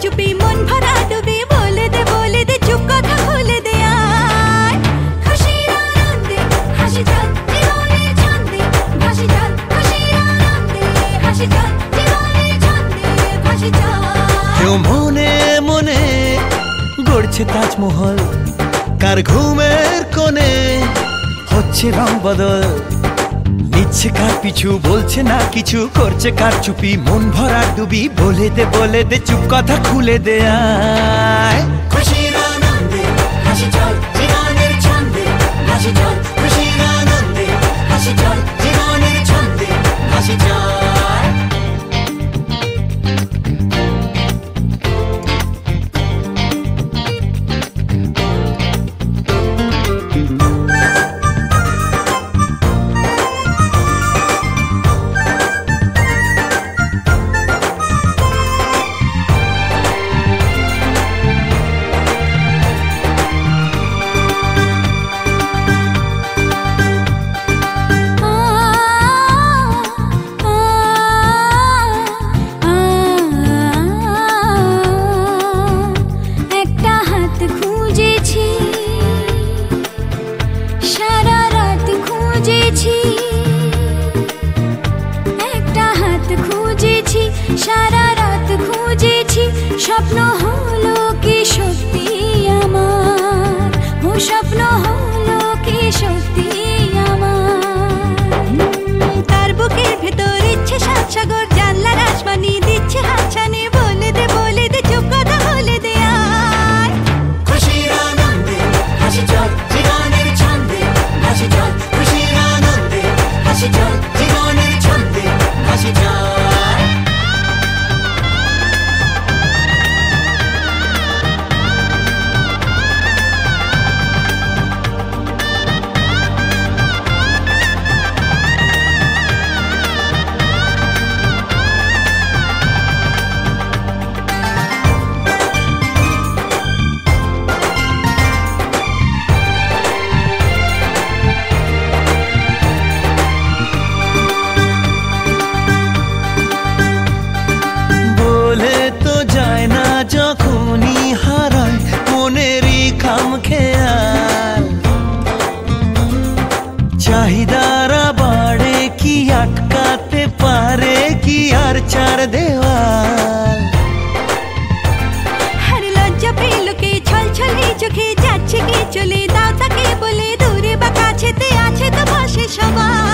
কাচুপি মন ভরা ডুবি বলে দে বলে দে চুপ কথা খুলে দে আয় খুশির আনন্দে, হাসি চল জীবনের ছন্দে, ভাসি চল খুশির আনন্দে, হাসি চল জীবনের ছন্দে, ভাসি চল কেউ মনে মনে গড়ছে তাজমহল, কার ঘুমের কোণে হচ্ছে রং বদল। নিচ্ছে কার পিছু বলছে না কিছু? করছে কার চুপি? মন ভরা ডুবি? বলে দে বলে দে, চুপ কথা খুলে দে আয়। খুঁজেছি, একটা হাত খুঁজেছি, সারা রাত খুঁজেছি, স্বপ্ন হলো কি সত্যি আমার? ও স্বপ্ন হলো কি সত্যি চোখে যাচ্ছে কে? চলে দাও তাকে বলে দূরে বা কাছেতে আছে তো বসে সবাই।